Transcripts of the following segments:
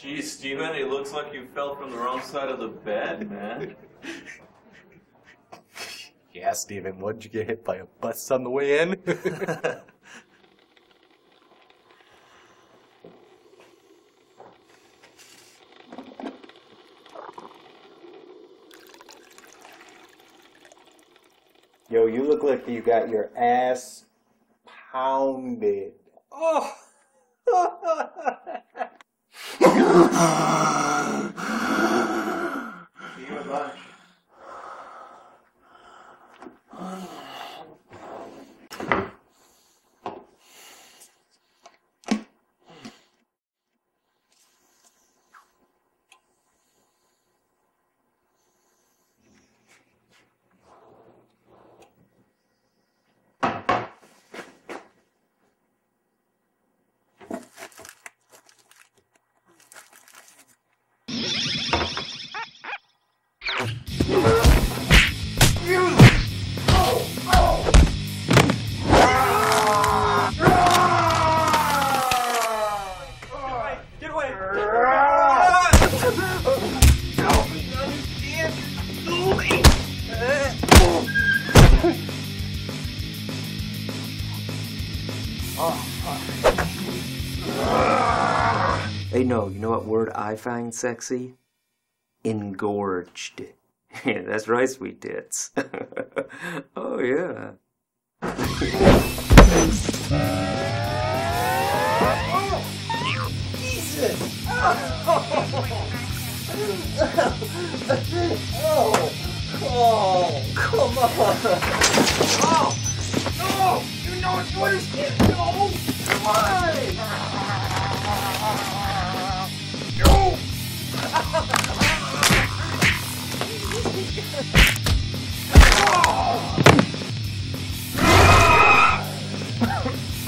Geez, Stephen, it looks like you fell from the wrong side of the bed, man. Yeah, Stephen, what did you get hit by a bus on the way in? Yo, you look like you got your ass pounded. Oh! See you at lunch. Hey, no, you know what word I find sexy? Engorged. Yeah, that's right, sweet tits. oh, yeah. Jesus. Oh, come on. Oh, no, you know what is it? No, why? No.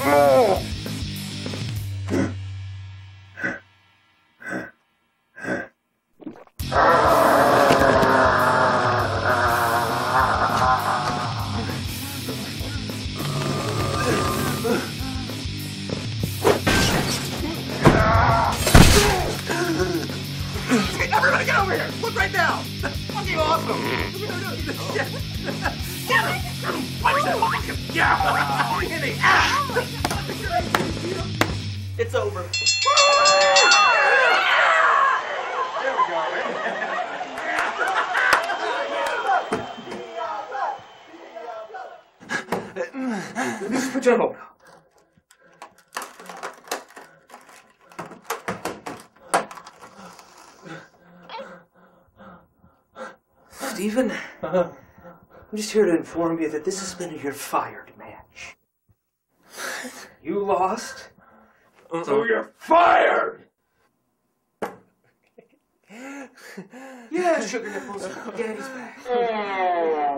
Everybody right now! Fucking awesome! Punch that motherfucker! Yeah! In the ass! It's over. There we go, put your arm over. Stephen, uh-huh. I'm just here to inform you that this has been your fired match. You lost. So you're fired! Yeah, sugar nipples. Daddy's back. Oh.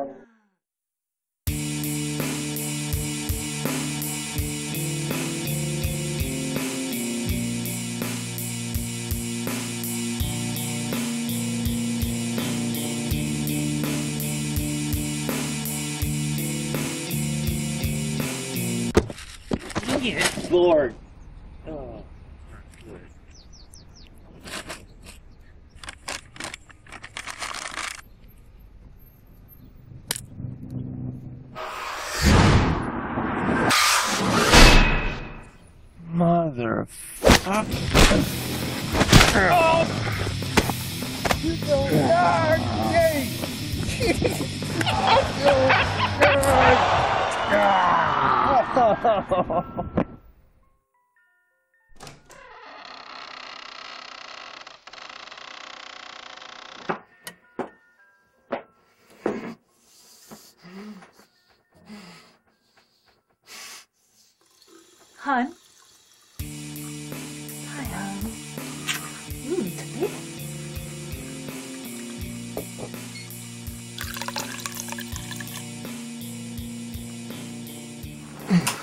Lord. Oh. Mother. Hun? Hi, um, hon. Mmm, tomato.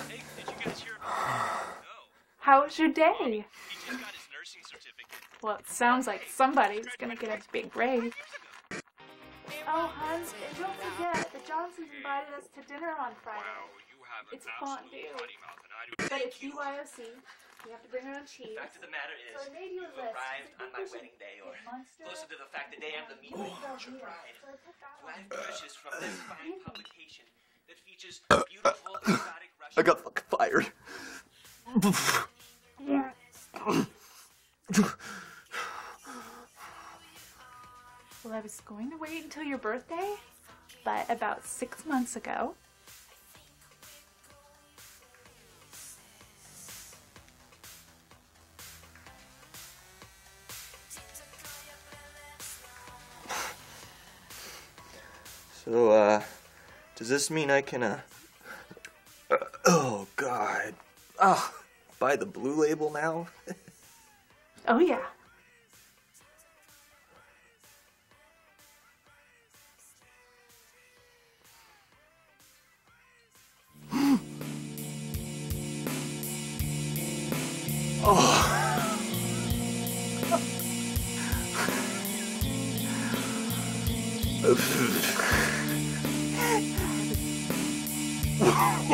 Hey, did you guys hear about No. How was your day? Well, it sounds like somebody's gonna get a big raise. Oh, hun, and don't forget, the Johnsons invited us to dinner on Friday. You have It's fondue. mouth, and I do. But it's BYOC. You have to bring your own cheese. fact of the matter is, So I made you a you've list. arrived I on think my wedding day, or closer to the fact the day I'm the meeting or of your Velveeta. bride. So I picked that So one. I've purchased from this fine publication that features beautiful exotic Russian. I got fucking fired. Well, I was going to wait until your birthday, but about six months ago, does this mean I can, uh, uh oh god. Ah, buy the blue label now? oh yeah, Oh,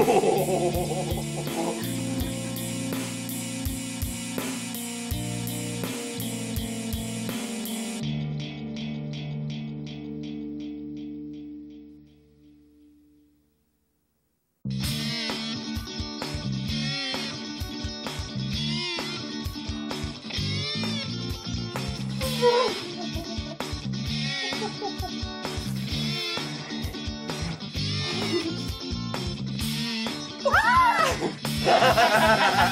Ha ha ha ha!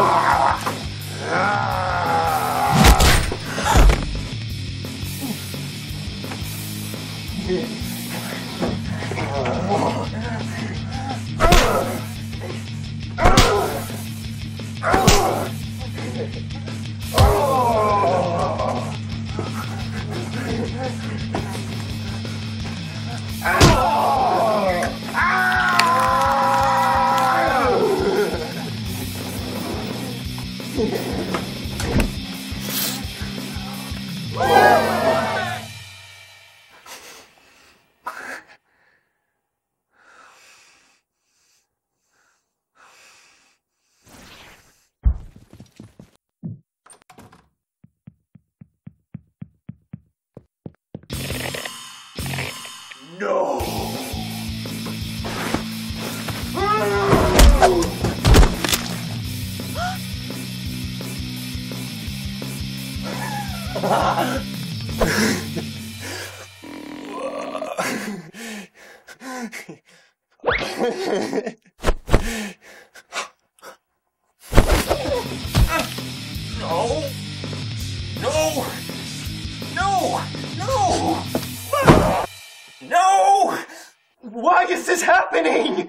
No!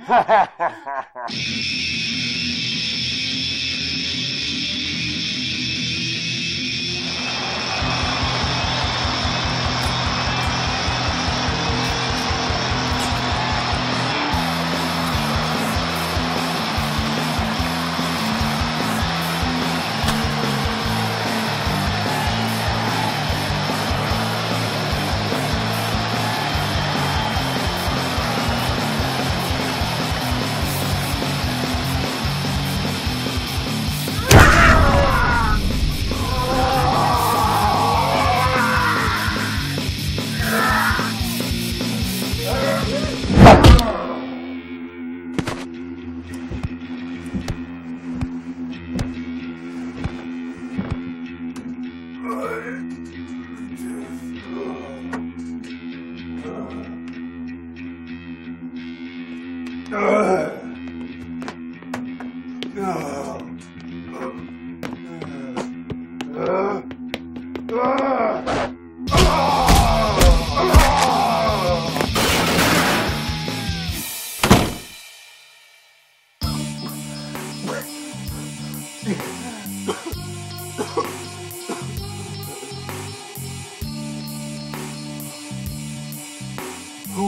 No! Why is this happening? Who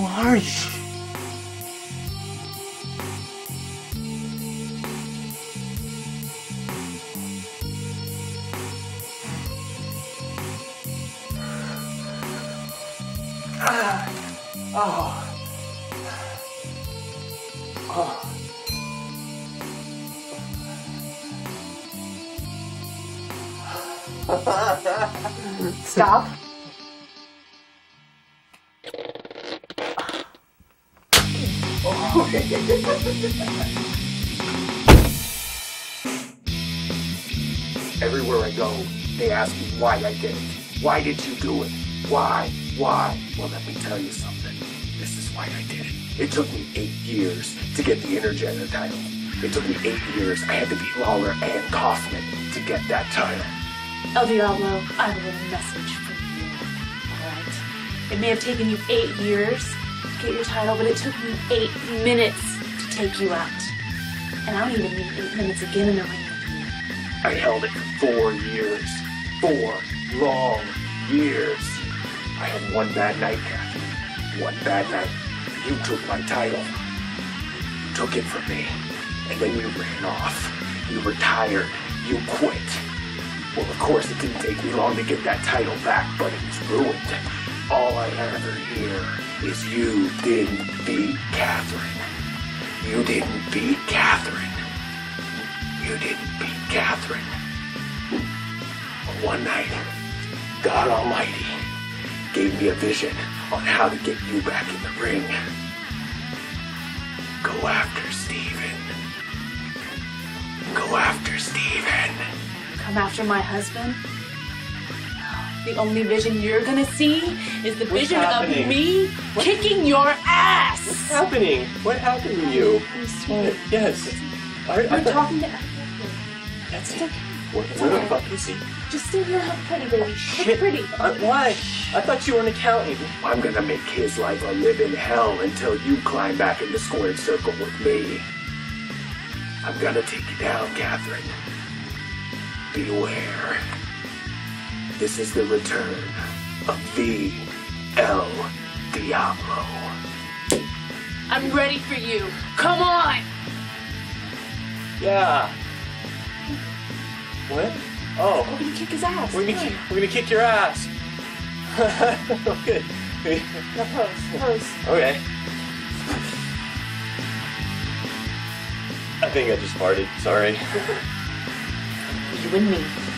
are you? Stop. Everywhere I go, they ask me why I did it. Why did you do it? Why? Why? Well, let me tell you something. This is why I did it. It took me eight years to get the Intergender title. It took me eight years. I had to beat Lawler and Kaufman to get that title. El Diablo, I have a little message for you. Alright? It may have taken you eight years to get your title, but it took me eight minutes to take you out. And I don't even need eight minutes again in the ring with you. I held it for four years. Four long years. I had one bad night, Katherine. One bad night. You took my title. You took it from me. And then you ran off. You retired. You quit. Well, of course, it didn't take me long to get that title back, but it was ruined. All I ever hear is you didn't beat Katherine. You didn't beat Katherine. You didn't beat Katherine. One night, God Almighty gave me a vision on how to get you back in the ring. Go after Stephen. Go after Stephen. Come after my husband? The only vision you're gonna see is the What's vision happening? of me kicking your ass! What's happening? What happened to you? Be sweet. Yes. I, I We're thought- talking to That's It's it. okay. What, It's what the okay. fuck is he? Just sit here and look pretty, baby. Look pretty. Uh, why? I thought you were an accountant. I'm gonna make his life a living hell until you climb back in the squared circle with me. I'm gonna take you down, Katherine. Beware. This is the return of the El Diablo. I'm ready for you. Come on! Yeah. What? Oh, We're gonna kick his ass. we're gonna kick, we're gonna kick your ass. okay. Now pose, pose. Okay. I think I just farted. Sorry. And me.